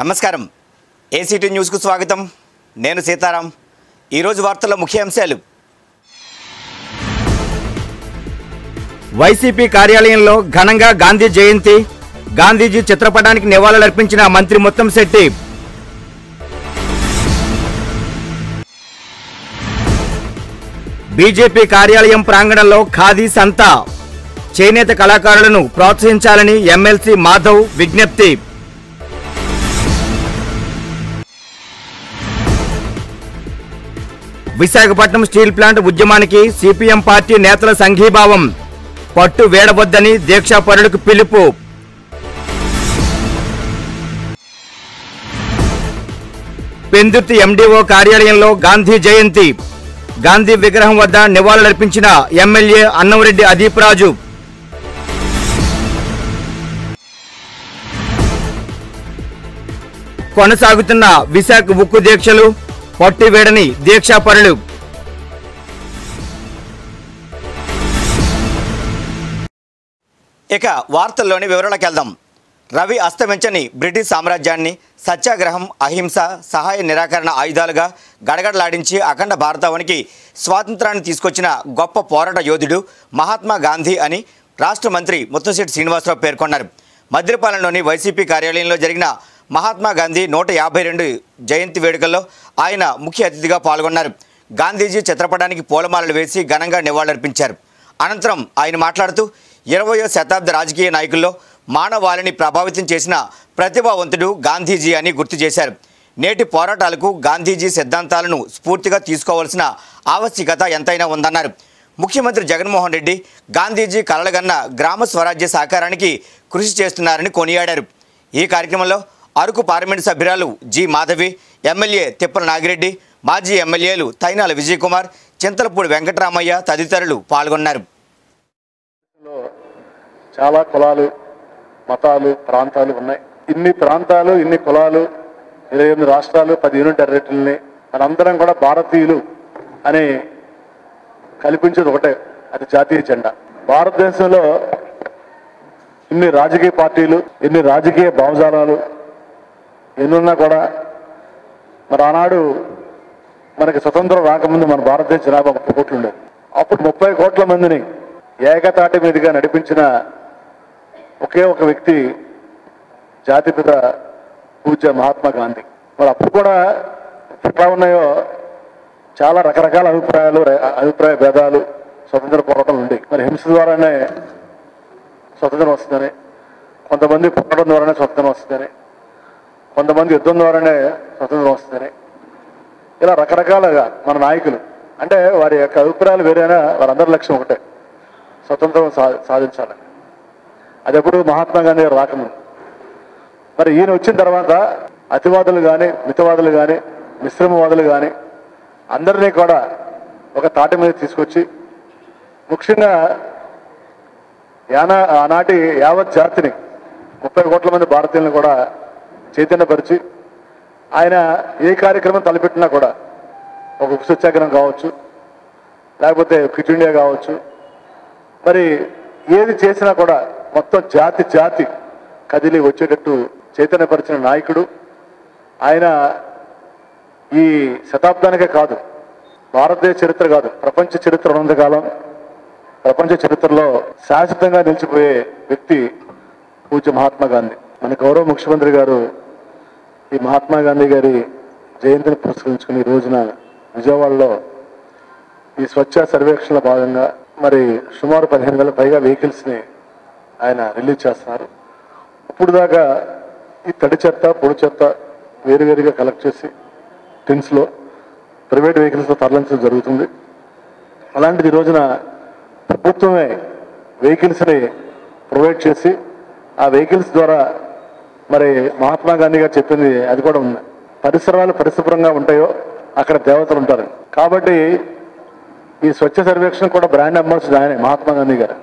నమస్కారం. ఏసీటీ న్యూస్కు స్వాగతం. నేను సీతారాం. ఈరోజు వార్తల ముఖ్యాంశాలు. వైసీపీ కార్యాలయంలో ఘనంగా గాంధీ జయంతి. గాంధీజీ చిత్రపటానికి నివాళులర్పించిన మంత్రి ముత్తంశెట్టి బీజేపీ కార్యాలయం ప్రాంగణంలో ఖాదీ సంతా. చేనేత కళాకారులను ప్రోత్సహించాలని ఎమ్మెల్సీ మాధవ్ విజ్ఞప్తి. విశాఖపట్నం స్టీల్ ప్లాంట్ ఉద్యమానికి సిపిఎం పార్టీ నేతల సంఘీభావం. పట్టు వేడవద్దని దీక్షాపరులకు పిలుపు. పెందుర్తి ఎండిఓ కార్యాలయంలో గాంధీ జయంతి. గాంధీ విగ్రహం వద్ద నివాళులర్పించిన ఎమ్మెల్యే అన్నంరెడ్డి అదీప్ రాజు కొనసాగుతున్న విశాఖ ఉక్కు దీక్షలు పట్టివేడని దీక్షాపరులు. ఇక వార్తల్లోని వివరాలకు వెళ్దాం రవి అస్తమించని బ్రిటిష్ సామ్రాజ్యాన్ని సత్యాగ్రహం అహింస సహాయ నిరాకరణ ఆయుధాలుగా గడగడలాడించి అఖండ భారతావనికి స్వాతంత్రాన్ని తీసుకొచ్చిన గొప్ప పోరాట యోధుడు మహాత్మా గాంధీ అని రాష్ట్ర మంత్రి ముత్తంశెట్టి శ్రీనివాసరావు పేర్కొన్నారు. మద్రపాలెంలోని వైసీపీ కార్యాలయంలో జరిగిన మహాత్మా గాంధీ నూట యాభై రెండు జయంతి వేడుకల్లో ఆయన ముఖ్య అతిథిగా పాల్గొన్నారు. గాంధీజీ చిత్రపటానికి పూలమాలలు వేసి ఘనంగా నివాళులర్పించారు. అనంతరం ఆయన మాట్లాడుతూ ఇరవయో శతాబ్ద రాజకీయ నాయకుల్లో మానవాళిని ప్రభావితం చేసిన ప్రతిభావంతుడు గాంధీజీ అని గుర్తు చేశారు. నేటి పోరాటాలకు గాంధీజీ సిద్ధాంతాలను స్ఫూర్తిగా తీసుకోవాల్సిన ఆవశ్యకత ఎంతైనా ఉందన్నారు. ముఖ్యమంత్రి జగన్మోహన్ రెడ్డి గాంధీజీ కలలగన్న గ్రామ స్వరాజ్య సాకారానికి కృషి చేస్తున్నారని కొనియాడారు. ఈ కార్యక్రమంలో అరకు పార్లమెంటు సభ్యురాలు జి మాధవి ఎమ్మెల్యే తిప్పల నాగిరెడ్డి మాజీ ఎమ్మెల్యేలు తైనాల విజయ్ కుమార్ చింతలపూడి వెంకటరామయ్య తదితరులు పాల్గొన్నారు. చాలా కులాలు మతాలు ప్రాంతాలు ఉన్నాయి. ఇన్ని ప్రాంతాలు ఇన్ని కులాలు ఇరవై ఎనిమిది రాష్ట్రాలు పది యూనిట్ టెరిటరీలని మనందరం కూడా భారతీయులు అని కల్పించేది ఒకటే అది జాతీయ జెండా. భారతదేశంలో ఇన్ని రాజకీయ పార్టీలు ఇన్ని రాజకీయ భావజాలాలు ఎన్నున్నా కూడా మరి ఆనాడు మనకి స్వతంత్రం రాకముందు మన భారతదేశ జనాభా ముప్పై కోట్లు ఉండేది. అప్పుడు ముప్పై కోట్ల మందిని ఏకతాటి మీదుగా నడిపించిన ఒకే ఒక వ్యక్తి జాతిపిత పూజ్య మహాత్మా గాంధీ. మరి అప్పుడు కూడా ఎట్లా ఉన్నాయో చాలా రకరకాల అభిప్రాయాలు అభిప్రాయ భేదాలు స్వతంత్ర పోరాటం ఉంది. మరి హింస ద్వారానే స్వతంత్రం వస్తుందని కొంతమంది పుట్టడం ద్వారానే స్వతంత్రం వస్తుందని కొంతమంది యుద్ధం ద్వారానే స్వతంత్రం వస్తుంది ఇలా రకరకాలుగా మన నాయకులు అంటే వారి యొక్క అభిప్రాయాలు వేరైనా వారందరి లక్ష్యం ఒకటే స్వతంత్రం సా సాధించాలని అది ఎప్పుడు మహాత్మా గాంధీ గారు రాకముందు. మరి ఈయన వచ్చిన తర్వాత అతివాదులు కానీ మితవాదులు కానీ మిశ్రమవాదులు కానీ అందరినీ కూడా ఒక తాటి మీద తీసుకొచ్చి ముఖ్యంగా యానా ఆనాటి యావత్ జాతిని ముప్పై కోట్ల మంది భారతీయులను కూడా చైతన్యపరిచి ఆయన ఏ కార్యక్రమం తలపెట్టినా కూడా ఒక ఉప్పు సత్యాగ్రహం కావచ్చు లేకపోతే క్విట్ ఇండియా కావచ్చు. మరి ఏది చేసినా కూడా మొత్తం జాతి జాతి కదిలి వచ్చేటట్టు చైతన్యపరిచిన నాయకుడు. ఆయన ఈ శతాబ్దానికే కాదు భారతదేశ చరిత్ర కాదు ప్రపంచ చరిత్ర ఉన్నంతకాలం ప్రపంచ చరిత్రలో శాశ్వతంగా నిలిచిపోయే వ్యక్తి పూజ్య మహాత్మా గాంధీ. మన గౌరవ ముఖ్యమంత్రి గారు ఈ మహాత్మా గాంధీ గారి జయంతిని పురస్కరించుకుని ఈ రోజున విజయవాడలో ఈ స్వచ్ఛ సర్వేక్షణలో భాగంగా మరి సుమారు పదిహేను వేల పైగా వెహికల్స్ని ఆయన రిలీజ్ చేస్తున్నారు. ఇప్పుడు దాకా ఈ తడి చెత్త పొడి చెత్త వేరువేరుగా కలెక్ట్ చేసి టిన్స్లో ప్రైవేట్ వెహికల్స్లో తరలించడం జరుగుతుంది. అలాంటిది రోజున ప్రభుత్వమే వెహికల్స్ని ప్రొవైడ్ చేసి ఆ వెహికల్స్ ద్వారా మరి మహాత్మా గాంధీ గారు చెప్పింది అది కూడా ఉంది. పరిసరాలు పరిశుభ్రంగా ఉంటాయో అక్కడ దేవతలు ఉంటారు. కాబట్టి ఈ స్వచ్ఛ సర్వేక్షణ కూడా బ్రాండ్ అంబాసిడర్ ఆయనే మహాత్మా గాంధీ గారు.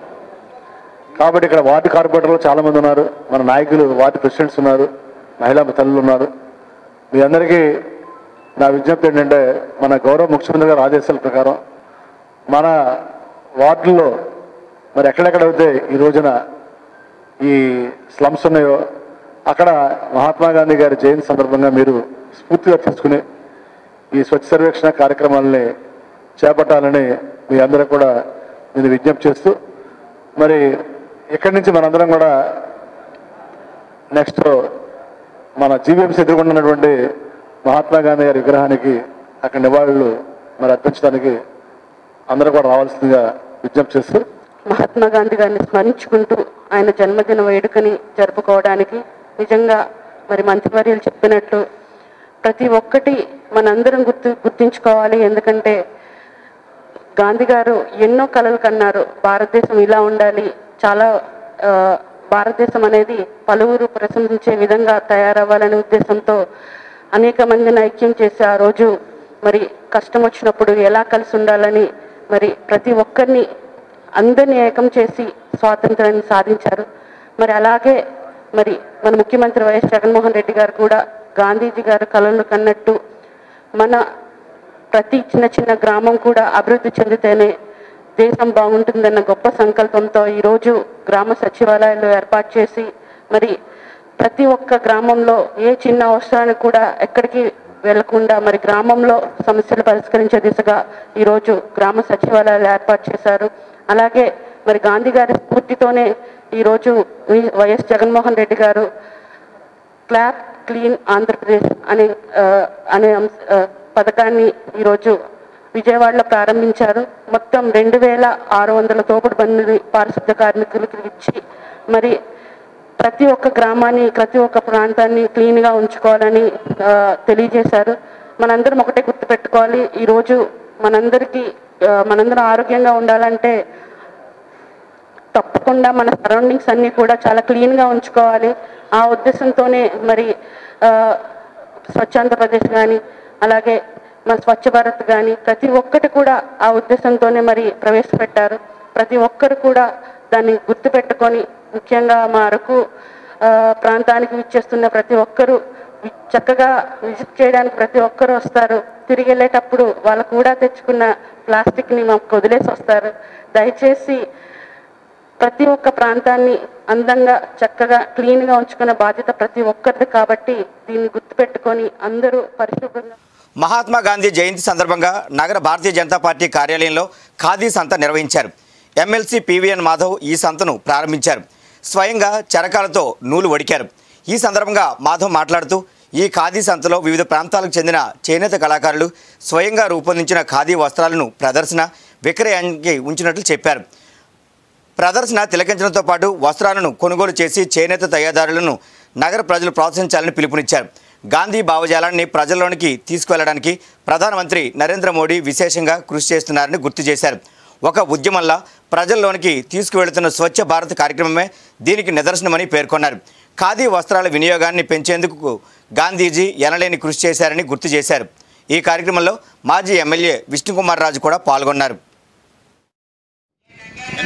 కాబట్టి ఇక్కడ వార్డు కార్పొరేటర్లు చాలామంది ఉన్నారు. మన నాయకులు వార్డు ప్రెసిడెంట్స్ ఉన్నారు. మహిళా తల్లులు ఉన్నారు. మీ అందరికీ నా విజ్ఞప్తి ఏంటంటే మన గౌరవ ముఖ్యమంత్రి గారి ఆదేశాల ప్రకారం మన వార్డుల్లో మరి ఎక్కడెక్కడైతే ఈ రోజున ఈ స్లమ్స్ ఉన్నాయో అక్కడ మహాత్మా గాంధీ గారి జయంతి సందర్భంగా మీరు స్ఫూర్తిగా తీసుకుని ఈ స్వచ్ఛ సర్వేక్షణ కార్యక్రమాలని చేపట్టాలని మీ అందరూ కూడా నేను విజ్ఞప్తి చేస్తూ మరి ఇక్కడి నుంచి మనందరం కూడా నెక్స్ట్ మన జీవీఎంసీ ఎదుర్కొంటున్నటువంటి మహాత్మా గాంధీ గారి విగ్రహానికి అక్కడ నివాళులు మరి అర్పించడానికి అందరూ కూడా రావాల్సిందిగా విజ్ఞప్తి చేస్తూ. మహాత్మా గాంధీ గారిని స్మరించుకుంటూ ఆయన జన్మదిన వేడుకని జరుపుకోవడానికి నిజంగా మరి మంత్రివర్యులు చెప్పినట్లు ప్రతి ఒక్కటి మనందరం గుర్తు గుర్తించుకోవాలి. ఎందుకంటే గాంధీ గారు ఎన్నో కలలు కన్నారు. భారతదేశం ఇలా ఉండాలి. చాలా భారతదేశం అనేది పలువురు ప్రశంసించే విధంగా తయారవ్వాలనే ఉద్దేశంతో అనేక మందిని ఐక్యం చేసి ఆ రోజు మరి కష్టం వచ్చినప్పుడు ఎలా కలిసి ఉండాలని మరి ప్రతి ఒక్కరిని అందరినీ ఏకం చేసి స్వాతంత్రాన్ని సాధించారు. మరి అలాగే మరి మన ముఖ్యమంత్రి వైఎస్ జగన్మోహన్ రెడ్డి గారు కూడా గాంధీజీ గారు కలలు కన్నట్టు మన ప్రతి చిన్న చిన్న గ్రామం కూడా అభివృద్ధి చెందితేనే దేశం బాగుంటుందన్న గొప్ప సంకల్పంతో ఈరోజు గ్రామ సచివాలయాలు ఏర్పాటు చేసి మరి ప్రతి ఒక్క గ్రామంలో ఏ చిన్న అవసరానికి కూడా ఎక్కడికి వెళ్ళకుండా మరి గ్రామంలో సమస్యలు పరిష్కరించే దిశగా ఈరోజు గ్రామ సచివాలయాలు ఏర్పాటు చేశారు. అలాగే మరి గాంధీ గారి స్ఫూర్తితోనే ఈరోజు వైఎస్ జగన్మోహన్ రెడ్డి గారు క్లాప్ క్లీన్ ఆంధ్రప్రదేశ్ అనే అనే అంశ పథకాన్ని ఈరోజు విజయవాడలో ప్రారంభించారు. మొత్తం రెండు వేల ఆరు వందల తోపుడు బండిని పారిశుద్ధ కార్మికులకు ఇచ్చి మరి ప్రతి ఒక్క గ్రామాన్ని ప్రతి ఒక్క ప్రాంతాన్ని క్లీన్గా ఉంచుకోవాలని తెలియజేశారు. మనందరం ఒకటే గుర్తుపెట్టుకోవాలి. ఈరోజు మనందరికీ మనందరం ఆరోగ్యంగా ఉండాలంటే తప్పకుండా మన సరౌండింగ్స్ అన్నీ కూడా చాలా క్లీన్గా ఉంచుకోవాలి. ఆ ఉద్దేశంతోనే మరి స్వచ్ఛాంధ్రప్రదేశ్ కానీ అలాగే మన స్వచ్ఛ భారత్ కానీ ప్రతి ఒక్కటి కూడా ఆ ఉద్దేశంతోనే మరి ప్రవేశపెట్టారు. ప్రతి ఒక్కరు కూడా దాన్ని గుర్తుపెట్టుకొని ముఖ్యంగా మా అరకు ప్రాంతానికి విచ్చేస్తున్న ప్రతి ఒక్కరూ చక్కగా విజిట్ చేయడానికి ప్రతి ఒక్కరు వస్తారు. తిరిగి వెళ్ళేటప్పుడు వాళ్ళు కూడా తెచ్చుకున్న ప్లాస్టిక్ని మాకు వదిలేసి వస్తారు. దయచేసి ప్రతి ఒక్క ప్రాంతాన్ని అందంగా చక్కగా క్లీన్గా ఉంచుకునే బాధ్యత ప్రతి ఒక్కరిది కాబట్టి దీన్ని గుర్తుపెట్టుకొని అందరూ పరిశుభ్రంగా మహాత్మా గాంధీ జయంతి సందర్భంగా నగర భారతీయ జనతా పార్టీ కార్యాలయంలో ఖాదీ సంత నిర్వహించారు. ఎమ్మెల్సీ పివిఎన్ మాధవ్ ఈ సంతను ప్రారంభించారు. స్వయంగా చరకాలతో నూలు వడికారు. ఈ సందర్భంగా మాధవ్ మాట్లాడుతూ ఈ ఖాదీ సంతలో వివిధ ప్రాంతాలకు చెందిన చేనేత కళాకారులు స్వయంగా రూపొందించిన ఖాదీ వస్త్రాలను ప్రదర్శన విక్రయానికి ఉంచినట్లు చెప్పారు. ప్రదర్శన తిలకించడంతో పాటు వస్త్రాలను కొనుగోలు చేసి చేనేత తయారీదారులను నగర ప్రజలు ప్రోత్సహించాలని పిలుపునిచ్చారు. గాంధీ భావజాలాన్ని ప్రజల్లోనికి తీసుకువెళ్ళడానికి ప్రధానమంత్రి నరేంద్ర మోడీ విశేషంగా కృషి చేస్తున్నారని గుర్తు చేశారు. ఒక ఉద్యమంలా ప్రజల్లోనికి తీసుకువెళుతున్న స్వచ్ఛ భారత్ కార్యక్రమమే దీనికి నిదర్శనమని పేర్కొన్నారు. ఖాదీ వస్త్రాల వినియోగాన్ని పెంచేందుకు గాంధీజీ ఎనలేని కృషి చేశారని గుర్తు చేశారు. ఈ కార్యక్రమంలో మాజీ ఎమ్మెల్యే విష్ణుకుమార్ రాజు కూడా పాల్గొన్నారు.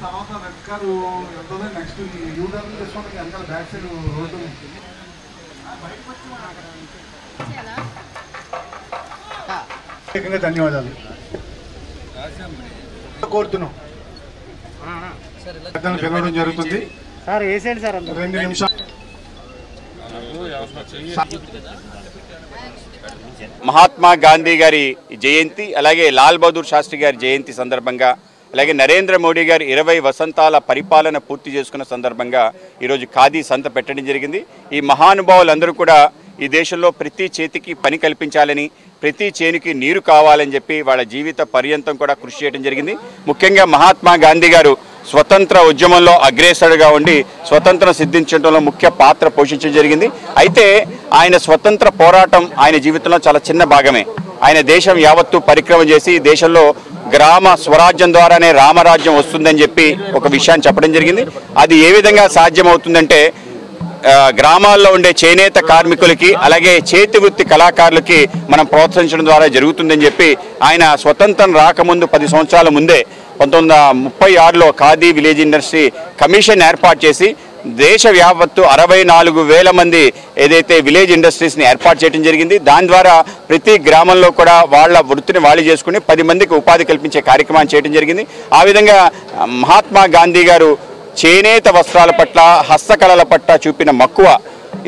తర్వాత రెడ్ కారు వెళ్తుంది నెక్స్ట్ యూ టర్న్ చేసుకోవడానికి వెనకాల బ్యాక్ సైడ్ రోడ్డు ఉంది. ప్రత్యేకంగా ధన్యవాదాలు. కోరుతున్నాం. పిలవడం జరుగుతుంది. రెండు నిమిషాలు. మహాత్మా గాంధీ గారి జయంతి అలాగే లాల్ బహదూర్ శాస్త్రి గారి జయంతి సందర్భంగా అలాగే నరేంద్ర మోడీ గారు ఇరవై వసంతాల పరిపాలన పూర్తి చేసుకున్న సందర్భంగా ఈరోజు ఖాదీ సంత పెట్టడం జరిగింది. ఈ మహానుభావులందరూ కూడా ఈ దేశంలో ప్రతి చేతికి పని కల్పించాలని ప్రతి చేనికి నీరు కావాలని చెప్పి వాళ్ళ జీవిత పర్యంతం కూడా కృషి చేయడం జరిగింది. ముఖ్యంగా మహాత్మా గాంధీ గారు స్వతంత్ర ఉద్యమంలో అగ్రేసరుగా ఉండి స్వతంత్రం సిద్ధించడంలో ముఖ్య పాత్ర పోషించడం జరిగింది. అయితే ఆయన స్వతంత్ర పోరాటం ఆయన జీవితంలో చాలా చిన్న భాగమే. ఆయన దేశం యావత్తు పరిక్రమ చేసి దేశంలో గ్రామ స్వరాజ్యం ద్వారానే రామరాజ్యం వస్తుందని చెప్పి ఒక విషయాన్ని చెప్పడం జరిగింది. అది ఏ విధంగా సాధ్యమవుతుందంటే గ్రామాల్లో ఉండే చేనేత కార్మికులకి అలాగే చేతి వృత్తి కళాకారులకి మనం ప్రోత్సహించడం ద్వారా జరుగుతుందని చెప్పి ఆయన స్వతంత్రం రాకముందు పది సంవత్సరాల ముందే పంతొమ్మిది వందల ముప్పై ఆరులో ఖాదీ విలేజ్ ఇండస్ట్రీ కమిషన్ ఏర్పాటు చేసి దేశ వ్యాపత్తు అరవై నాలుగు వేల మంది ఏదైతే విలేజ్ ఇండస్ట్రీస్ని ఏర్పాటు చేయడం జరిగింది దాని ద్వారా ప్రతి గ్రామంలో కూడా వాళ్ళ వృత్తిని వాళ్ళు చేసుకుని పది మందికి ఉపాధి కల్పించే కార్యక్రమాన్ని చేయడం జరిగింది. ఆ విధంగా మహాత్మా గాంధీ గారు చేనేత వస్త్రాల పట్ల హస్తకళల పట్ల చూపిన మక్కువ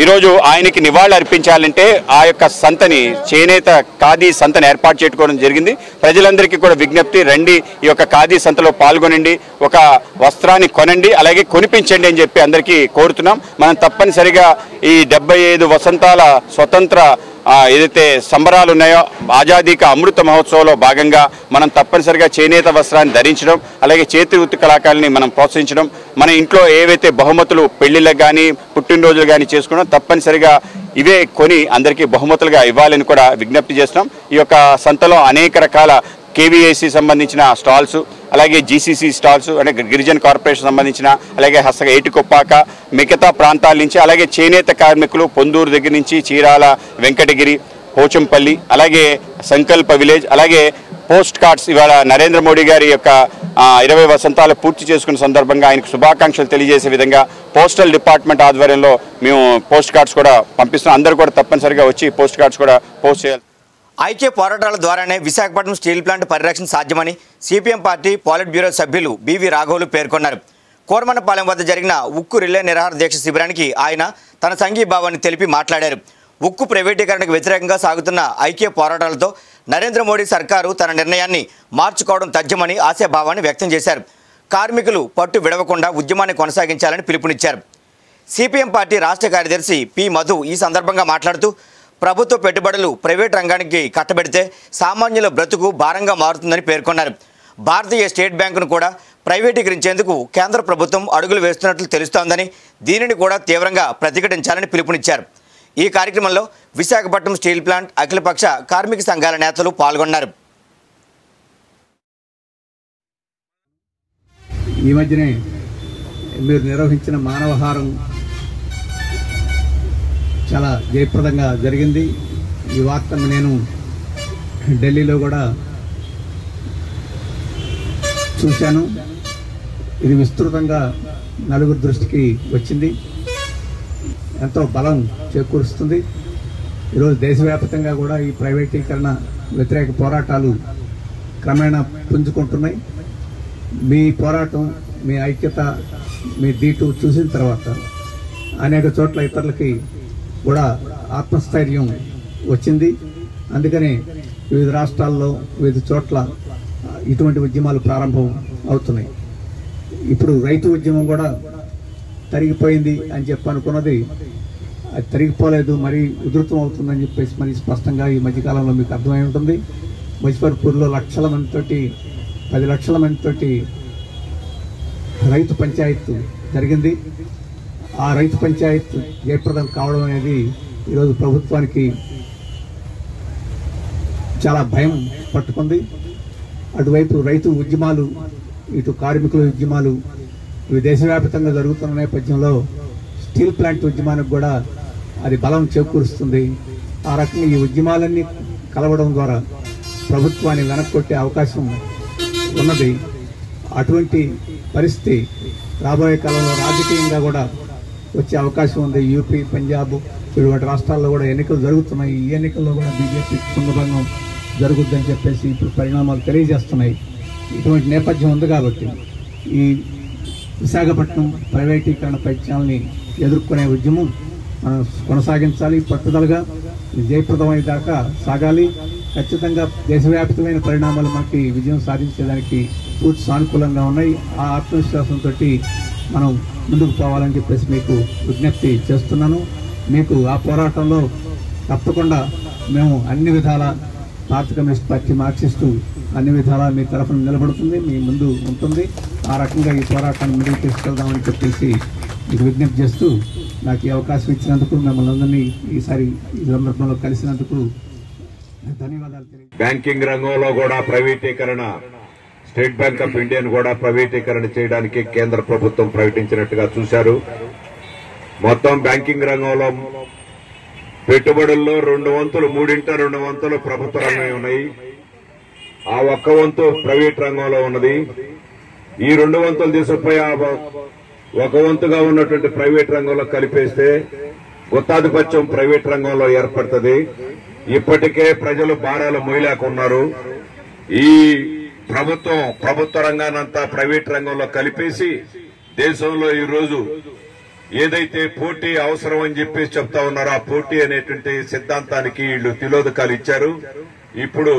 ఈరోజు ఆయనకి నివాళులు అర్పించాలంటే ఆ యొక్క సంతని చేనేత ఖాదీ సంతని ఏర్పాటు చేసుకోవడం జరిగింది. ప్రజలందరికీ కూడా విజ్ఞప్తి రండి ఈ యొక్క ఖాదీ సంతలో పాల్గొనండి ఒక వస్త్రాన్ని కొనండి అలాగే కొనిపించండి అని చెప్పి అందరికీ కోరుతున్నాం. మనం తప్పనిసరిగా ఈ డెబ్బై ఐదు వసంతాల స్వతంత్ర ఏదైతే సంబరాలు ఉన్నాయో ఆజాదీక అమృత మహోత్సవంలో భాగంగా మనం తప్పనిసరిగా చేనేత వస్త్రాన్ని ధరించడం అలాగే చేతి వృత్తి కళాకారుల్ని మనం ప్రోత్సహించడం మన ఇంట్లో ఏవైతే బహుమతులు పెళ్ళిళ్ళకు కానీ పుట్టినరోజులు కానీ చేసుకున్నాం తప్పనిసరిగా ఇవే కొని అందరికీ బహుమతులుగా ఇవ్వాలని కూడా విజ్ఞప్తి చేస్తున్నాం. ఈ యొక్క సంతలో అనేక రకాల కేవీఐసి సంబంధించిన స్టాల్స్ అలాగే జీసీసీ స్టాల్స్ అంటే గిరిజన కార్పొరేషన్ సంబంధించిన అలాగే హస్తగా ఏటికొప్పాక మిగతా ప్రాంతాల నుంచి అలాగే చేనేత కార్మికులు పొందూరు దగ్గర నుంచి చీరాల వెంకటగిరి పోచంపల్లి అలాగే సంకల్ప విలేజ్ అలాగే పోస్ట్ కార్డ్స్ ఇవాళ నరేంద్ర మోడీ గారి యొక్క ఇరవై వసంతాలు పూర్తి చేసుకున్న సందర్భంగా ఆయనకు శుభాకాంక్షలు తెలియజేసే విధంగా పోస్టల్ డిపార్ట్మెంట్ ఆధ్వర్యంలో మేము పోస్ట్ కార్డ్స్ కూడా పంపిస్తున్నాం. అందరూ కూడా తప్పనిసరిగా వచ్చి పోస్ట్ కార్డ్స్ కూడా పోస్ట్ చేయాలి ఐక్య పోరాటాల ద్వారానే విశాఖపట్నం స్టీల్ ప్లాంట్ పరిరక్షణ సాధ్యమని సిపిఎం పార్టీ పాలిట్ బ్యూరో సభ్యులు బివి రాఘవులు పేర్కొన్నారు. కోరమనపాలెం వద్ద జరిగిన ఉక్కు రిలే నిరాహార దీక్ష శిబిరానికి ఆయన తన సంఘీభావాన్ని తెలిపి మాట్లాడారు. ఉక్కు ప్రైవేటీకరణకు వ్యతిరేకంగా సాగుతున్న ఐక్య పోరాటాలతో నరేంద్ర మోడీ సర్కారు తన నిర్ణయాన్ని మార్చుకోవడం తథ్యమని ఆశాభావాన్ని వ్యక్తం చేశారు. కార్మికులు పట్టు విడవకుండా ఉద్యమాన్ని కొనసాగించాలని పిలుపునిచ్చారు. సిపిఎం పార్టీ రాష్ట్ర కార్యదర్శి పి మధు ఈ సందర్భంగా మాట్లాడుతూ ప్రభుత్వ పెట్టుబడులు ప్రైవేట్ రంగానికి కట్టబెడితే సామాన్యుల బ్రతుకు భారంగా మారుతుందని పేర్కొన్నారు. భారతీయ స్టేట్ బ్యాంకును కూడా ప్రైవేటీకరించేందుకు కేంద్ర ప్రభుత్వం అడుగులు వేస్తున్నట్లు తెలుస్తోందని దీనిని కూడా తీవ్రంగా ప్రతిఘటించాలని పిలుపునిచ్చారు. ఈ కార్యక్రమంలో విశాఖపట్నం స్టీల్ ప్లాంట్ అఖిలపక్ష కార్మిక సంఘాల నేతలు పాల్గొన్నారు. ఈ మధ్యనే మీరు నిర్వహించిన మానవహారం చాలా జయప్రదంగా జరిగింది. ఈ వార్తను నేను ఢిల్లీలో కూడా చూశాను. ఇది విస్తృతంగా నలుగురు దృష్టికి వచ్చింది. ఎంతో బలం చేకూరుస్తుంది. ఈరోజు దేశవ్యాప్తంగా కూడా ఈ ప్రైవేటీకరణ వ్యతిరేక పోరాటాలు క్రమేణా పుంజుకుంటున్నాయి. మీ పోరాటం మీ ఐక్యత మీ దీటు చూసిన తర్వాత అనేక చోట్ల ఇతరులకి కూడా ఆత్మస్థైర్యం వచ్చింది. అందుకని వివిధ రాష్ట్రాల్లో వివిధ చోట్ల ఇటువంటి ఉద్యమాలు ప్రారంభం అవుతున్నాయి. ఇప్పుడు రైతు ఉద్యమం కూడా తరిగిపోయింది అని చెప్పి అనుకున్నది అది తరిగిపోలేదు మరీ ఉధృతం అవుతుందని చెప్పేసి మరి స్పష్టంగా ఈ మధ్యకాలంలో మీకు అర్థమై ఉంటుంది. ముజఫర్పూర్లో లక్షల మందితోటి పది లక్షల మందితోటి రైతు పంచాయత్ జరిగింది. ఆ రైతు పంచాయత్ జయప్రదం కావడం అనేది ఈరోజు ప్రభుత్వానికి చాలా భయం పట్టుకుంది. అటువైపు రైతు ఉద్యమాలు ఇటు కార్మికుల ఉద్యమాలు ఇవి దేశవ్యాప్తంగా జరుగుతున్న నేపథ్యంలో స్టీల్ ప్లాంట్ ఉద్యమానికి కూడా అది బలం చేకూరుస్తుంది. ఆ రకంగా ఈ ఉద్యమాలన్నీ కలవడం ద్వారా ప్రభుత్వాన్ని వెనక్కొట్టే అవకాశం ఉన్నది. అటువంటి పరిస్థితి రాబోయే కాలంలో రాజకీయంగా కూడా వచ్చే అవకాశం ఉంది. యూపీ పంజాబ్ ఇటువంటి రాష్ట్రాల్లో కూడా ఎన్నికలు జరుగుతున్నాయి. ఈ ఎన్నికల్లో కూడా బీజేపీ సుందభంగం జరుగుద్దని చెప్పేసి ఇప్పుడు పరిణామాలు తెలియజేస్తున్నాయి. ఇటువంటి నేపథ్యం ఉంది కాబట్టి ఈ విశాఖపట్నం ప్రైవేటీకరణ ప్రయత్నాలని ఎదుర్కొనే ఉద్యమం మనం కొనసాగించాలి. పట్టుదలగా ఇది జయప్రదమైన దాకా సాగాలి. ఖచ్చితంగా దేశవ్యాప్తమైన పరిణామాలు మనకి విజయం సాధించేదానికి పూర్తి సానుకూలంగా ఉన్నాయి. ఆ ఆత్మవిశ్వాసంతో మనం ముందుకు పోవాలని చెప్పేసి మీకు విజ్ఞప్తి చేస్తున్నాను. మీకు ఆ పోరాటంలో తప్పకుండా మేము అన్ని విధాల భారత కమ్యూనిస్ట్ పార్టీ మార్క్సిస్టు అన్ని విధాలా మీ తరఫున నిలబడుతుంది మీ ముందు ఉంటుంది. ఆ రకంగా ఈ పోరాటాన్ని ముందుకు తీసుకెళ్దామని చెప్పేసి మీకు విజ్ఞప్తి చేస్తూ నాకు ఈ అవకాశం ఇచ్చినందుకు మిమ్మల్ని అందరినీ ఈసారి ఈ సందర్భంలో కలిసినందుకు ధన్యవాదాలు బ్యాంకింగ్ రంగంలో కూడా ప్రైవేటీకరణ స్టేట్ బ్యాంక్ ఆఫ్ ఇండియాను కూడా ప్రైవేటీకరణ చేయడానికి కేంద్ర ప్రభుత్వం ప్రకటించినట్టుగా చూశారు. మొత్తం బ్యాంకింగ్ రంగంలో పెట్టుబడుల్లో రెండు వంతులు మూడింట రెండు వంతులు ప్రభుత్వ రంగం ఉన్నాయి. ఆ ఒక్క వంతు ప్రైవేట్ రంగంలో ఉన్నది. ఈ రెండు వంతులు తీసుకుపోయి ఆ ఒక వంతుగా ఉన్నటువంటి ప్రైవేట్ రంగంలో కలిపేస్తే గుత్తాధిపత్యం ప్రైవేట్ రంగంలో ఏర్పడుతుంది. ఇప్పటికే ప్రజలు భారాలు మోయలేకున్నారు ఈ ప్రభుత్వం ప్రభుత్వ రంగానంతా ప్రైవేట్ రంగంలో కలిపేసి దేశంలో ఈరోజు ఏదైతే పోటీ అవసరం అని చెప్పేసి చెప్తా ఉన్నారో ఆ పోటీ అనేటువంటి సిద్ధాంతానికి వీళ్ళు తిలోదకాలు ఇచ్చారు. ఇప్పుడు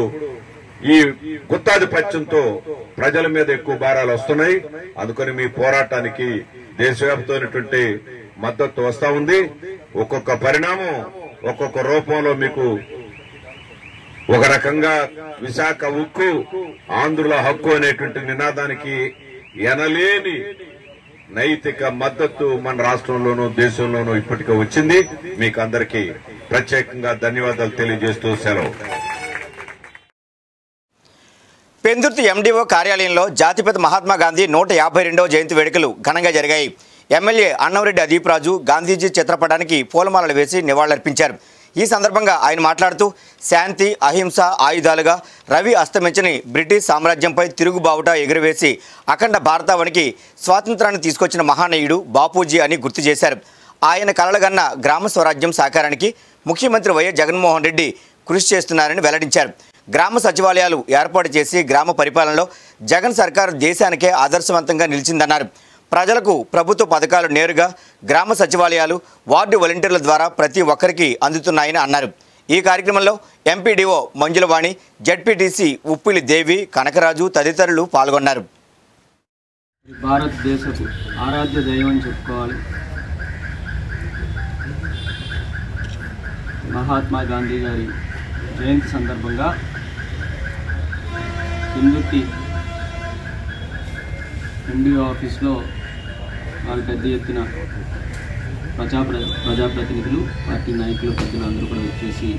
ఈ గుత్తాధిపత్యంతో ప్రజల మీద ఎక్కువ భారాలు వస్తున్నాయి. అందుకని మీ పోరాటానికి దేశవ్యాప్తమైనటువంటి మద్దతు వస్తా ఉంది. ఒక్కొక్క పరిణామం ఒక్కొక్క రూపంలో మీకు ఒక రకంగా విశాఖ ఉక్కు ఆంధ్రుల హక్కు అనేటువంటి నినాదానికి ఎనలేని నైతిక మద్దతు మన రాష్ట్రంలోనూ దేశంలోనూ ఇప్పటికే వచ్చింది. మీకు అందరికీ ప్రత్యేకంగా ధన్యవాదాలు తెలియజేస్తూ సెలవు. పెందుర్తి ఎండీఓ కార్యాలయంలో జాతిపిత మహాత్మా గాంధీ నూట యాభై రెండవ జయంతి వేడుకలు ఘనంగా జరిగాయి. ఎమ్మెల్యే అన్నంరెడ్డి అదీప్ రాజు గాంధీజీ చిత్రపటానికి పూలమాలలు వేసి నివాళులర్పించారు. ఈ సందర్భంగా ఆయన మాట్లాడుతూ శాంతి అహింస ఆయుధాలుగా రవి అస్తమించని బ్రిటిష్ సామ్రాజ్యంపై తిరుగుబావుట ఎగురవేసి అఖండ భారతావనికి స్వాతంత్రాన్ని తీసుకొచ్చిన మహానీయుడు బాపూజీ అని గుర్తు చేశారు. ఆయన కలలగన్న గ్రామ స్వరాజ్యం సాకారానికి ముఖ్యమంత్రి వైఎస్ జగన్మోహన్ రెడ్డి కృషి చేస్తున్నారని వెల్లడించారు. గ్రామ సచివాలయాలు ఏర్పాటు చేసి గ్రామ పరిపాలనలో జగన్ సర్కార్ దేశానికే ఆదర్శవంతంగా నిలిచిందన్నారు. ప్రజలకు ప్రభుత్వ పథకాలు నేరుగా గ్రామ సచివాలయాలు వార్డు వాలంటీర్ల ద్వారా ప్రతి ఒక్కరికి అందుతున్నాయని అన్నారు. ఈ కార్యక్రమంలో ఎంపీడీఓ మంజులవాణి జడ్పీటీసీ ఉప్పిలి దేవి కనకరాజు తదితరులు పాల్గొన్నారు. భారతదేశపు ఆరాధ్య దైవం చెప్పుకోవాలి. మహాత్మా గాంధీ గారి జయంతి సందర్భంగా హిందుతి ఎండిఓ ఆఫీస్లో వాళ్ళు పెద్ద ఎత్తున ప్రజా ప్రజాప్రతినిధులు పార్టీ నాయకులు పెద్దలు అందరూ కూడా వచ్చేసి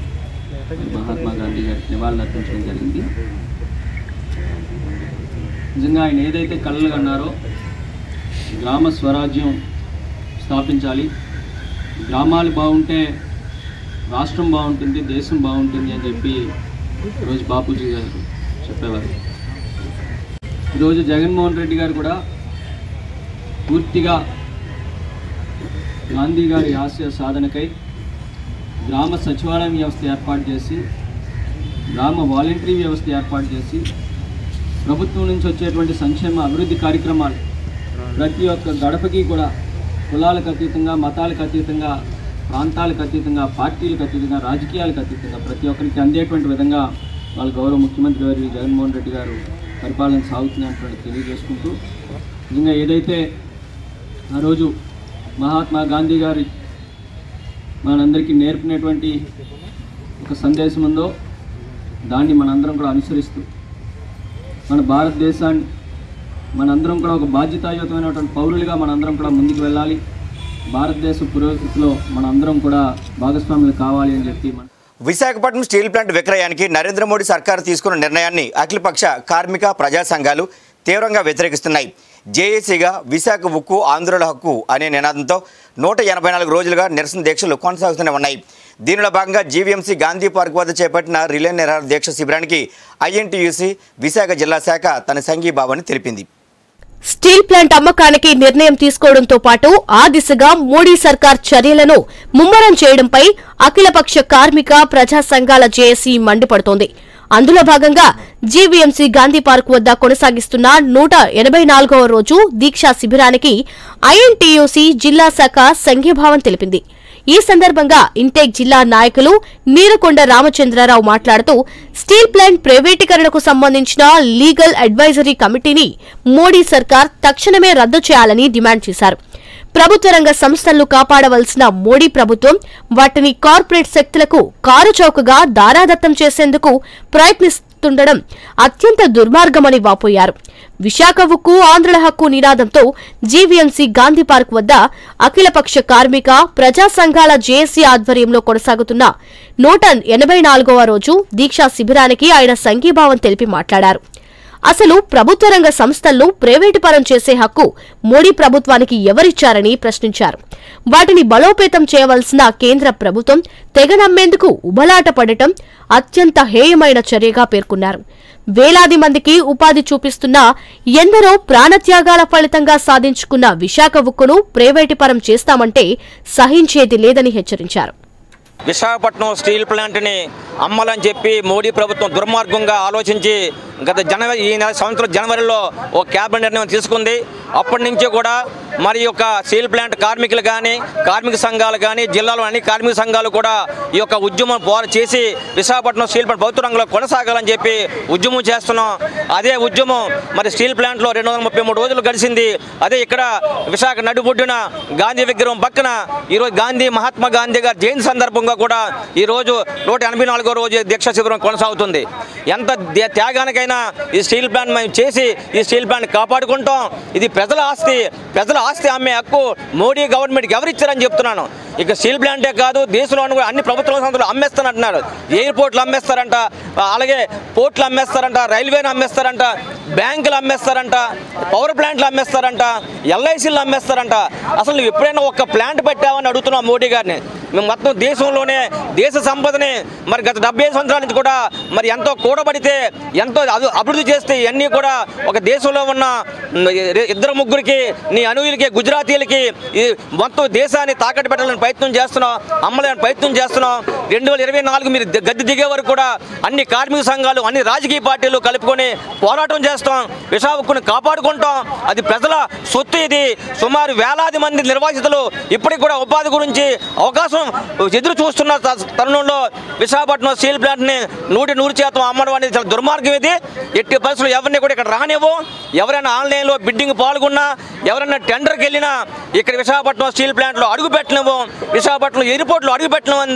మహాత్మా గాంధీ గారికి నివాళులు అర్పించడం జరిగింది. నిజంగా ఆయన ఏదైతే కళలు కన్నారో గ్రామ స్వరాజ్యం స్థాపించాలి. గ్రామాలు బాగుంటే రాష్ట్రం బాగుంటుంది దేశం బాగుంటుంది అని చెప్పి ఈరోజు బాపూజీ గారు చెప్పేవారు. ఈరోజు జగన్మోహన్ రెడ్డి గారు కూడా పూర్తిగా గాంధీ గారి ఆశయ సాధనకై గ్రామ సచివాలయం వ్యవస్థ ఏర్పాటు చేసి గ్రామ వాలంటరీ వ్యవస్థ ఏర్పాటు చేసి ప్రభుత్వం నుంచి వచ్చేటువంటి సంక్షేమ అభివృద్ధి కార్యక్రమాలు ప్రతి ఒక్క గడపకి కూడా కులాలకు అతీతంగా మతాలకు అతీతంగా ప్రాంతాలకు అతీతంగా పార్టీలకు అతీతంగా రాజకీయాలకు అతీతంగా ప్రతి ఒక్కరికి అందేటువంటి విధంగా వాళ్ళ గౌరవ ముఖ్యమంత్రి గారు జగన్మోహన్ రెడ్డి గారు పరిపాలన సాగుతున్నటువంటి తెలియజేసుకుంటూ నిజంగా ఏదైతే ఆ రోజు మహాత్మా గాంధీ గారి మనందరికీ నేర్పినటువంటి ఒక సందేశం ఉందో దాన్ని మనందరం కూడా అనుసరిస్తూ మన భారతదేశాన్ని మనందరం కూడా ఒక బాధ్యతాయుతమైనటువంటి పౌరులుగా మనందరం కూడా ముందుకు వెళ్ళాలి. భారతదేశ పురోగతిలో మనందరం కూడా భాగస్వాములు కావాలి అని చెప్పి మన విశాఖపట్నం స్టీల్ ప్లాంట్ విక్రయానికి నరేంద్ర మోడీ సర్కారు తీసుకున్న నిర్ణయాన్ని అఖిలపక్ష కార్మిక ప్రజా సంఘాలు తీవ్రంగా వ్యతిరేకిస్తున్నాయి. జేఏసీగా విశాఖ ఉక్కు ఆంధ్రుల హక్కు అనే నినాదంతో నూట ఎనభై నాలుగు రోజులుగా నిరసన దీక్షలు కొనసాగుతూనే ఉన్నాయి. దీనిలో భాగంగా జీవీఎంసీ గాంధీ పార్క్ వద్ద చేపట్టిన రిలే నిరాహార దీక్ష శిబిరానికి ఐఎన్టీయూసీ విశాఖ జిల్లా శాఖ తన సంఘీభావాన్ని తెలిపింది. స్టీల్ ప్లాంట్ అమ్మకానికి నిర్ణయం తీసుకోవడంతో పాటు ఆ దిశగా మోడీ సర్కార్ చర్యలను ముమ్మరం చేయడంపై అఖిలపక్ష కార్మిక ప్రజా సంఘాల జేఏసీ మండిపడుతోంది. అందులో భాగంగా జీవీఎంసీ గాంధీ పార్క్ వద్ద కొనసాగిస్తున్న నూట ఎనభై నాలుగవ రోజు దీక్షా శిబిరానికి ఐఎన్టీయూసీ జిల్లా శాఖ సంఘీభావం తెలిపింది. ఈ సందర్భంగా ఇంటేక్ జిల్లా నాయకులు నీరుకొండ రామచంద్రరావు మాట్లాడుతూ స్టీల్ ప్లాంట్ ప్రైవేటీకరణకు సంబంధించిన లీగల్ అడ్వైజరీ కమిటీని మోడీ సర్కార్ తక్షణమే రద్దు చేయాలని డిమాండ్ చేశారు. ప్రభుత్వ రంగ సంస్థలను కాపాడవలసిన మోడీ ప్రభుత్వం వాటిని కార్పొరేట్ శక్తులకు కారుచౌకగా దారాదత్తం చేసేందుకు ప్రయత్నిస్తుండడం అత్యంత దుర్మార్గమని వాపోయారు. విశాఖ ఉక్కు ఆంధ్రుల హక్కు నినాదంతో జీవీఎంసీ గాంధీ పార్క్ వద్ద అఖిలపక్ష కార్మిక ప్రజా సంఘాల జేఏసీ ఆధ్వర్యంలో కొనసాగుతున్న నూట ఎనభై నాలుగవ రోజు దీక్షా శిబిరానికి ఆయన సంఘీభావం తెలిపి మాట్లాడారు. అసలు ప్రభుత్వ రంగ సంస్థలను ప్రైవేటు పరం చేసే హక్కు మోడీ ప్రభుత్వానికి ఎవరిచ్చారని ప్రశ్నించారు. వాటిని బలోపేతం చేయవలసిన కేంద్ర ప్రభుత్వం తెగ నమ్మేందుకు ఉబలాట పడటం అత్యంత హేయమైన చర్యగా పేర్కొన్నారు. వేలాది మందికి ఉపాధి చూపిస్తున్న ఎందరో ప్రాణత్యాగాల ఫలితంగా సాధించుకున్న విశాఖ ఉక్కును ప్రైవేటీపరం చేస్తామంటే సహించేది లేదని హెచ్చరించారు. విశాఖపట్నం స్టీల్ ప్లాంట్ని అమ్మాలని చెప్పి మోడీ ప్రభుత్వం దుర్మార్గంగా ఆలోచించి గత జనవరి ఈ నెల సంవత్సరం జనవరిలో ఒక క్యాబినెట్ నిర్ణయం తీసుకుంది. అప్పటి నుంచి కూడా మరి యొక్క స్టీల్ ప్లాంట్ కార్మికులు కానీ కార్మిక సంఘాలు కానీ జిల్లాలో అన్ని కార్మిక సంఘాలు కూడా ఈ యొక్క ఉద్యమం పోర చేసి విశాఖపట్నం స్టీల్ ప్లాంట్ ప్రభుత్వ రంగంలో కొనసాగాలని చెప్పి ఉద్యమం చేస్తున్నాం. అదే ఉద్యమం మరి స్టీల్ ప్లాంట్లో రెండు వందల ముప్పై మూడు రోజులు గడిచింది. అదే ఇక్కడ విశాఖ నడుబొడ్డున గాంధీ విగ్రహం పక్కన ఈరోజు గాంధీ మహాత్మా గాంధీ గారి జయంతి సందర్భంగా కూడా ఈరోజు నూట ఎనభై నాలుగు రోజు దీక్ష శిబిరం కొనసాగుతుంది. ఎంత త్యాగానికైనా ఈ స్టీల్ ప్లాంట్ మేము చేసి ఈ స్టీల్ ప్లాంట్ కాపాడుకుంటాం. ఇది ప్రజల ఆస్తి ప్రజల ఆస్తి అమ్మే హక్కు మోడీ గవర్నమెంట్కి ఎవరిచ్చారని చెప్తున్నాను. ఇక స్టీల్ ప్లాంటే కాదు దేశంలో కూడా అన్ని ప్రభుత్వ సంస్థలు అమ్మేస్తానంటున్నారు ఎయిర్పోర్ట్లు అమ్మేస్తారంట అలాగే పోర్ట్లు అమ్మేస్తారంట రైల్వేని అమ్మేస్తారంట బ్యాంకులు అమ్మేస్తారంట పవర్ ప్లాంట్లు అమ్మేస్తారంట ఎల్ఐసీలు అమ్మేస్తారంట. అసలు నువ్వు ఎప్పుడైనా ఒక్క ప్లాంట్ పెట్టావని అడుగుతున్నావు మోడీ గారిని? మేము మొత్తం దేశంలోనే దేశ సంపదని మరి గత డెబ్బై సంవత్సరాల నుంచి కూడా మరి ఎంతో కూడబడితే ఎంతో అభి- అభివృద్ధి చేస్తే ఇవన్నీ కూడా ఒక దేశంలో ఉన్న ఇద్దరు ముగ్గురికి నీ అనుయులకి గుజరాతీలకి ఈ మొత్తం దేశాన్ని తాకట్టు పెట్టాలని ప్రయత్నం చేస్తున్నాం అమ్మలేని ప్రయత్నం చేస్తున్నాం. రెండు వేల ఇరవై నాలుగు మీరు గద్దె దిగే వరకు కూడా అన్ని కార్మిక సంఘాలు అన్ని రాజకీయ పార్టీలు కలుపుకొని పోరాటం చేస్తాం. విశాఖను కాపాడుకుంటాం. అది ప్రజల సొత్తు ఇది. సుమారు వేలాది మంది నిర్వాసితులు ఇప్పటికి కూడా ఉపాధి గురించి అవకాశం ఎదురు చూస్తున్న తరుణంలో విశాఖపట్నం స్టీల్ ప్లాంట్ని నూటి నూరు శాతం అమ్మడం అనేది చాలా దుర్మార్గం ఇది. ఎట్టి పరిస్థితులు ఎవరిని కూడా ఇక్కడ రానివ్వం ఎవరైనా ఆన్లైన్లో బిడ్డింగ్ పాల్గొన్నా ఎవరైనా టెండర్కి వెళ్ళినా ఇక్కడ విశాఖపట్నం స్టీల్ ప్లాంట్లో అడుగు పెట్టలేము విశాఖపట్నం ఎయిర్పోర్ట్లో అడుగుపెట్టడం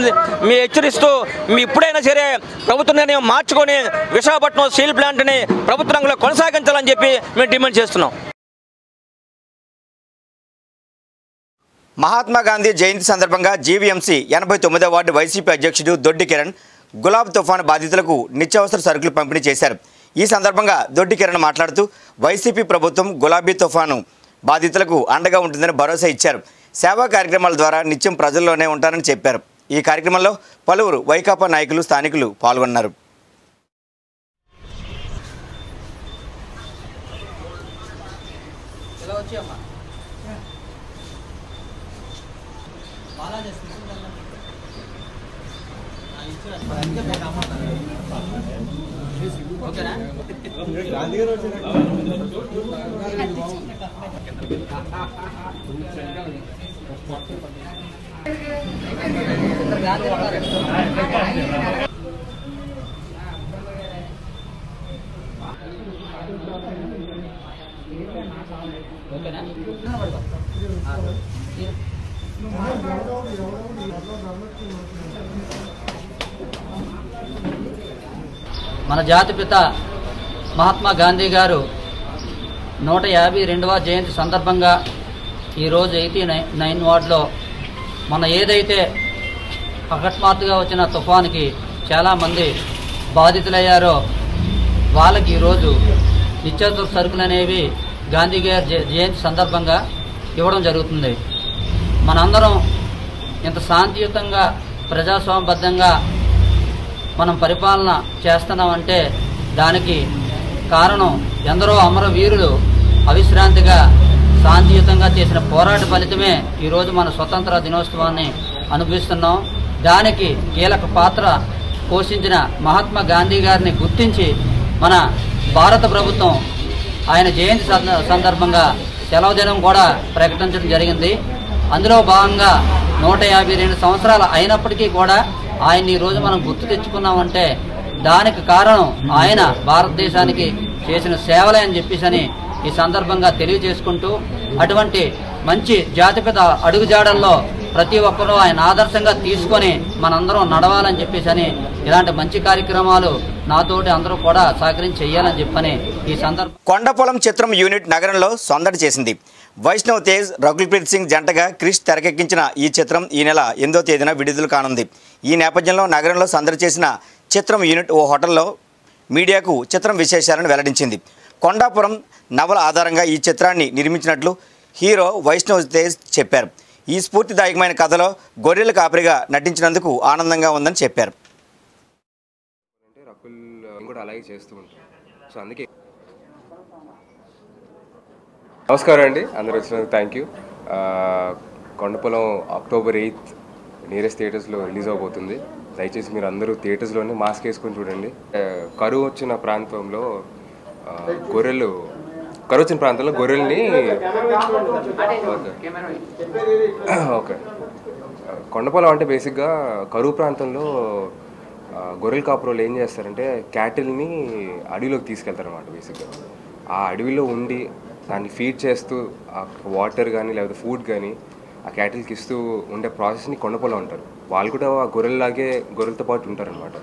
మీ హెచ్చరిస్తూ మీ ఇప్పుడైనా సరే ప్రభుత్వ నిర్ణయం మార్చుకొని విశాఖపట్నం స్టీల్ ప్లాంట్ని ప్రభుత్వ రంగంలో కొనసాగించాలని చెప్పి మేము డిమాండ్ చేస్తున్నాం. మహాత్మా గాంధీ జయంతి సందర్భంగా జీవీఎంసీ ఎనభై తొమ్మిదో వార్డు వైసీపీ అధ్యక్షుడు దొడ్డి కిరణ్ గులాబ్ తుఫాను బాధితులకు నిత్యావసర సరుకులు పంపిణీ చేశారు. ఈ సందర్భంగా దొడ్డి కిరణ్ మాట్లాడుతూ వైసీపీ ప్రభుత్వం గులాబీ తుఫాను బాధితులకు అండగా ఉంటుందని భరోసా ఇచ్చారు. సేవా కార్యక్రమాల ద్వారా నిత్యం ప్రజల్లోనే ఉంటారని చెప్పారు. ఈ కార్యక్రమంలో పలువురు వైకాపా నాయకులు స్థానికులు పాల్గొన్నారు. మన జాతిపిత మహాత్మా గాంధీ గారు నూట యాభై రెండవ జయంతి సందర్భంగా ఈరోజు ఎయిటీ నైన్ నైన్ వార్డులో మన ఏదైతే అకస్మాత్తుగా వచ్చిన తుఫాన్కి చాలామంది బాధితులయ్యారో వాళ్ళకి ఈరోజు నిత్యావసర సరుకులు అనేవి గాంధీ గారి జయ- జయంతి సందర్భంగా ఇవ్వడం జరుగుతుంది. మనందరం ఇంత శాంతియుతంగా ప్రజాస్వామ్యబద్ధంగా మనం పరిపాలన చేస్తున్నామంటే దానికి కారణం ఎందరో అమరవీరులు అవిశ్రాంతిగా శాంతియుతంగా చేసిన పోరాట ఫలితమే ఈరోజు మన స్వతంత్ర దినోత్సవాన్ని అనుభవిస్తున్నాం. దానికి కీలక పాత్ర పోషించిన మహాత్మా గాంధీ గారిని గుర్తించి మన భారత ప్రభుత్వం ఆయన జయంతి సంద- సందర్భంగా సెలవు దినం కూడా ప్రకటించడం జరిగింది. అందులో భాగంగా నూట యాభై రెండు సంవత్సరాలు అయినప్పటికీ కూడా ఆయన్ని ఈ రోజు మనం గుర్తు తెచ్చుకున్నామంటే దానికి కారణం ఆయన భారతదేశానికి చేసిన సేవలే అని చెప్పేసి ఈ సందర్భంగా తెలియజేసుకుంటూ అటువంటి మంచి జాతిపిత అడుగుజాడల్లో ప్రతి ఒక్కరూ ఆయన ఆదర్శంగా తీసుకొని మనందరం నడవాలని చెప్పేసి ఇలాంటి మంచి కార్యక్రమాలు నాతోటి అందరూ కూడా సహకరించి చేయాలని చెప్పని ఈ సందర్భం కొండపొలం చిత్రం యూనిట్ నగరంలో సందడి చేసింది. వైష్ణవ్ తేజ్ రఘుల్ప్రీత్ సింగ్ జంటగా క్రిష్ తెరకెక్కించిన ఈ చిత్రం ఈ నెల ఎనిమిదో తేదీన విడుదల కానుంది. ఈ నేపథ్యంలో నగరంలో సందడి చేసిన చిత్రం యూనిట్ ఓ హోటల్లో మీడియాకు చిత్రం విశేషాలను వెల్లడించింది. కొండాపురం నవల ఆధారంగా ఈ చిత్రాన్ని నిర్మించినట్లు హీరో వైష్ణవ్ తేజ్ చెప్పారు. ఈ స్ఫూర్తిదాయకమైన కథలో గొర్రెల కాపరిగా నటించినందుకు ఆనందంగా ఉందని చెప్పారు. రకుల్ కూడా అలాగే చేస్తూ ఉంటాను సో అందుకే నమస్కారం అండి. అందరు వచ్చినందుకు thank you Kondapolam October eighth nearest థియేటర్స్లో రిలీజ్ అవబోతుంది. దయచేసి మీరు అందరూ థియేటర్స్లోనే మాస్క్ వేసుకొని చూడండి. కరువు వచ్చిన ప్రాంతంలో గొర్రెలు కరువు ప్రాంతంలో గొర్రెల్ని ఓకే. ఓకే కొండపొలం అంటే బేసిక్గా కరువు ప్రాంతంలో గొర్రెల కాపురోళ్ళు ఏం చేస్తారంటే క్యాటిల్ని అడవిలోకి తీసుకెళ్తారు అనమాట బేసిక్గా. ఆ అడవిలో ఉండి దాన్ని ఫీడ్ చేస్తూ ఆ వాటర్ కానీ లేకపోతే ఫుడ్ కానీ ఆ క్యాటిల్కి ఇస్తూ ఉండే ప్రాసెస్ని కొండపొలం అంటారు. వాళ్ళు కూడా ఆ గొర్రెల్లాగే గొర్రెలతో పాటు ఉంటారనమాట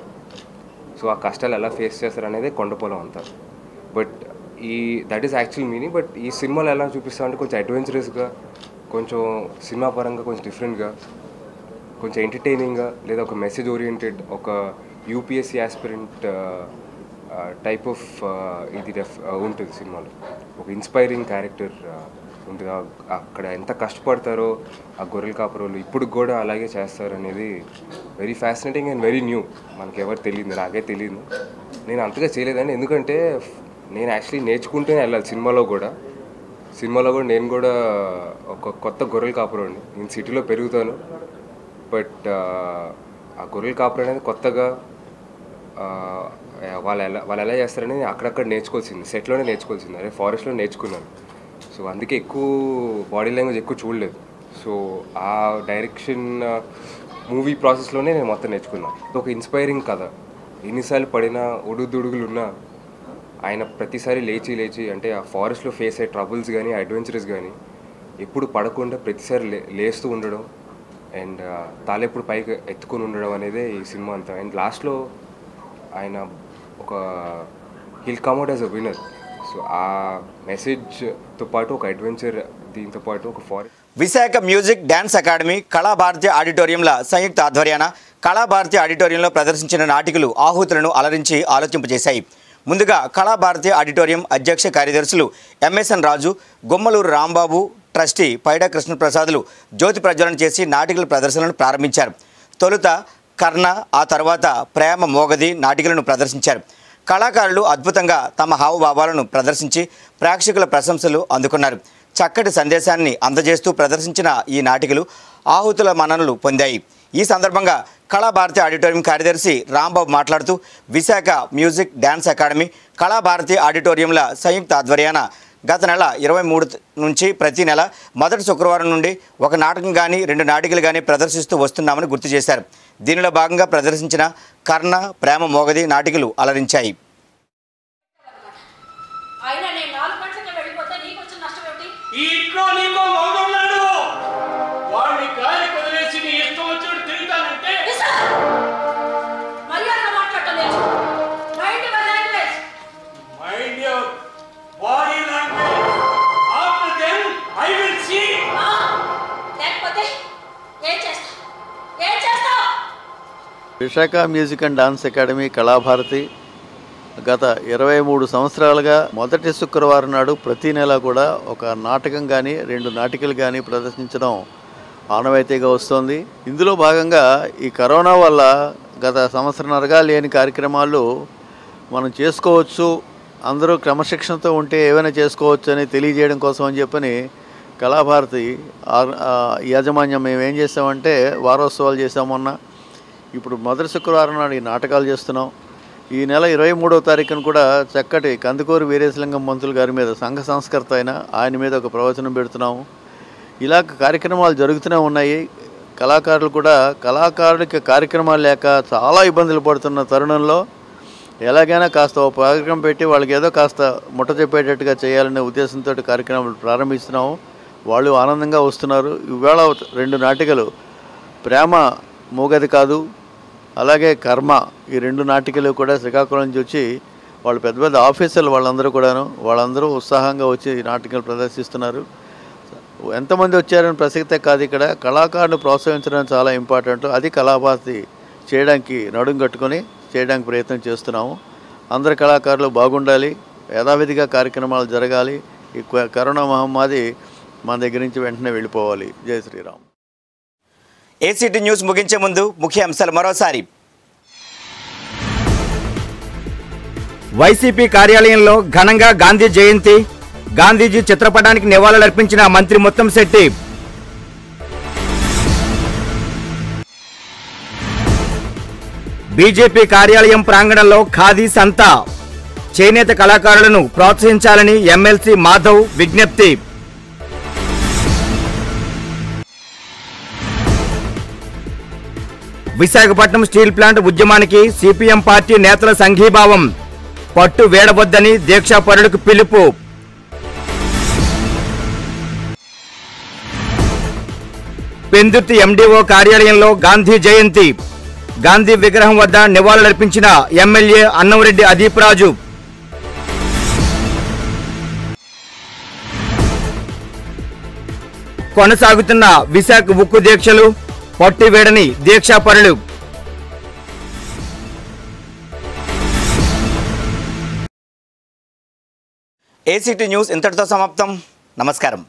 సో ఆ కష్టాలు ఎలా ఫేస్ చేస్తారు అనేది కొండపొలం అంటారు. బట్ ఈ that is actual meaning but ఈ సినిమాలో ఎలా చూపిస్తా అంటే కొంచెం అడ్వెంచరస్గా కొంచెం సినిమా పరంగా కొంచెం డిఫరెంట్గా కొంచెం ఎంటర్టైనింగ్గా లేదా ఒక మెసేజ్ ఓరియంటెడ్ ఒక యూపీఎస్సీ ఆస్పిరెంట్ టైప్ ఆఫ్ ఇది డెఫ్ uh, ఉంటుంది సినిమాలో. ఒక ఇన్స్పైరింగ్ క్యారెక్టర్ ఉంటుంది అక్కడ ఎంత కష్టపడతారో ఆ గొర్రెల కాపరోలు ఇప్పుడు కూడా అలాగే చేస్తారు అనేది very fascinating and very new మనకి ఎవరు తెలియదు నాకే తెలియదు. నేను అంతగా చేయలేదండి. ఎందుకంటే నేను యాక్చువల్లీ నేర్చుకుంటూనే వెళ్ళాలి సినిమాలో కూడా. సినిమాలో కూడా నేను కూడా ఒక కొత్త గొర్రెల కాపురండి నేను సిటీలో పెరుగుతాను. బట్ ఆ గొర్రెల కాపురం అనేది కొత్తగా వాళ్ళు ఎలా వాళ్ళు ఎలా చేస్తారని అక్కడక్కడ నేర్చుకోవాల్సింది. సెట్లోనే నేర్చుకోవాల్సింది. అదే ఫారెస్ట్లో నేర్చుకున్నాను. సో అందుకే ఎక్కువ బాడీ లాంగ్వేజ్ ఎక్కువ చూడలేదు. సో ఆ డైరెక్షన్ మూవీ ప్రాసెస్లోనే నేను మొత్తం నేర్చుకున్నాను ఒక ఇన్స్పైరింగ్ కథ. ఎన్నిసార్లు పడినా ఉడుగుదుడుగులు ఉన్నా ఆయన ప్రతిసారి లేచి లేచి అంటే ఆ ఫారెస్ట్లో ఫేస్ అయ్యే ట్రబుల్స్ కానీ అడ్వెంచరస్ కానీ ఎప్పుడు పడకుండా ప్రతిసారి లే లేస్తూ ఉండడం అండ్ తాలెప్పుడు పైకి ఎత్తుకొని ఉండడం అనేదే ఈ సినిమా అంతా. అండ్ లాస్ట్లో ఆయన ఒక hill come out as a winner. So ఆ మెసేజ్తో పాటు ఒక అడ్వెంచర్ దీంతో పాటు ఒక forest Visakha music dance academy Kalabharathi ఆడిటోరియంల సంయుక్త ఆధ్వర్యాన కళాభారతి ఆడిటోరియంలో ప్రదర్శించిన నాటికలు ఆహుతులను అలరించి ఆలోచింపజేశాయి. ముందుగా కళాభారతి ఆడిటోరియం అధ్యక్ష కార్యదర్శులు ఎంఎస్ఎన్ రాజు గుమ్మలూరు రాంబాబు ట్రస్టీ పైడా కృష్ణప్రసాదులు జ్యోతి ప్రజ్వలన చేసి నాటికల ప్రదర్శనలను ప్రారంభించారు. తొలుత కర్ణ ఆ తర్వాత ప్రేమ మోగది నాటికలను ప్రదర్శించారు. కళాకారులు అద్భుతంగా తమ హావభావాలను ప్రదర్శించి ప్రేక్షకుల ప్రశంసలు అందుకున్నారు. చక్కటి సందేశాన్ని అందజేస్తూ ప్రదర్శించిన ఈ నాటికలు ఆహుతుల మన్ననలు పొందాయి. ఈ సందర్భంగా కళాభారతి ఆడిటోరియం కార్యదర్శి రాంబాబు మాట్లాడుతూ Visakha music dance academy Kalabharathi ఆడిటోరియంల సంయుక్త ఆధ్వర్యాన గత నెల ఇరవై మూడు నుంచి ప్రతి నెల మొదటి శుక్రవారం నుండి ఒక నాటకం కానీ రెండు నాటికలు కానీ ప్రదర్శిస్తూ వస్తున్నామని గుర్తు చేశారు. దీనిలో భాగంగా ప్రదర్శించిన కర్ణ ప్రేమ మోగది నాటికలు అలరించాయి. Visakha music and dance academy Kalabharathi గత ఇరవై మూడు సంవత్సరాలుగా మొదటి శుక్రవారం నాడు ప్రతి నెల కూడా ఒక నాటకం కానీ రెండు నాటికలు కానీ ప్రదర్శించడం ఆనవాయితీగా వస్తోంది. ఇందులో భాగంగా ఈ కరోనా వల్ల గత సంవత్సరంన్నరగా లేని కార్యక్రమాలు మనం చేసుకోవచ్చు. అందరూ క్రమశిక్షణతో ఉంటే ఏమైనా చేసుకోవచ్చు అని తెలియజేయడం కోసం అని చెప్పని కళాభారతి యాజమాన్యం మేము ఏం చేసామంటే వారోత్సవాలు చేసామన్నా మొన్న. ఇప్పుడు మొదటి శుక్రవారం నాడు ఈ నాటకాలు చేస్తున్నాం. ఈ నెల ఇరవై మూడవ తారీఖున కూడా చక్కటి కందుకూరు వీరేశలింగం మంత్రులు గారి మీద సంఘ సంస్కర్త అయిన ఆయన మీద ఒక ప్రవచనం పెడుతున్నాము. ఇలా కార్యక్రమాలు జరుగుతూనే ఉన్నాయి. కళాకారులు కూడా కళాకారులకి కార్యక్రమాలు లేక చాలా ఇబ్బందులు పడుతున్న తరుణంలో ఎలాగైనా కాస్త ఓ కార్యక్రమం పెట్టి వాళ్ళకి ఏదో కాస్త ముట్ట చెప్పేటట్టుగా చేయాలనే ఉద్దేశంతో కార్యక్రమాలు ప్రారంభిస్తున్నాము. వాళ్ళు ఆనందంగా వస్తున్నారు. ఇవాళ రెండు నాటికలు ప్రేమ మూగది కాదు. అలాగే కర్మ ఈ రెండు నాటికలు కూడా శ్రీకాకుళం నుంచి వచ్చి వాళ్ళు పెద్ద పెద్ద ఆఫీసర్లు వాళ్ళందరూ కూడాను వాళ్ళందరూ ఉత్సాహంగా వచ్చి ఈ నాటికలు ప్రదర్శిస్తున్నారు. ఎంతమంది వచ్చారని ప్రసక్తే కాదు ఇక్కడ. కళాకారుని ప్రోత్సహించడం చాలా ఇంపార్టెంట్. అది కళాభారతి చేయడానికి నడుం కట్టుకొని చేయడానికి ప్రయత్నం చేస్తున్నాము. అందరి కళాకారులు బాగుండాలి యథావిధిగా కార్యక్రమాలు జరగాలి. ఈ కరోనా మహమ్మారి మన దగ్గర నుంచి వెంటనే వెళ్ళిపోవాలి. జై శ్రీరామ్. ఏసీటీ న్యూస్ ముగించే ముందు ముఖ్య అంశాలు మరోసారి. వైసీపీ కార్యాలయంలో ఘనంగా గాంధీ జయంతి గాంధీజీ చిత్రపటానికి నివాళులర్పించిన మంత్రి ముత్తంశెట్టి బీజేపీ కార్యాలయం ప్రాంగణంలో ఖాదీ సంతా. చేనేత కళాకారులను ప్రోత్సహించాలని ఎమ్మెల్సీ మాధవ్ విజ్ఞప్తి. విశాఖపట్నం స్టీల్ ప్లాంట్ ఉద్యమానికి సిపిఎం పార్టీ నేతల సంఘీభావం. పట్టు వేడవద్దని దీక్షాపరులకు పిలుపు. పెందుర్తి ఎండీఓ కార్యాలయంలో గాంధీ జయంతి. గాంధీ విగ్రహం వద్ద నివాళులర్పించిన ఎమ్మెల్యే అన్నంరెడ్డి అదీప్రాజు. కొనసాగుతున్న విశాఖ ఉక్కు దీక్షలు పట్టివేడని దీక్షాపరులు ఏసీటీ న్యూస్ ఇంతటితో సమాప్తం నమస్కారం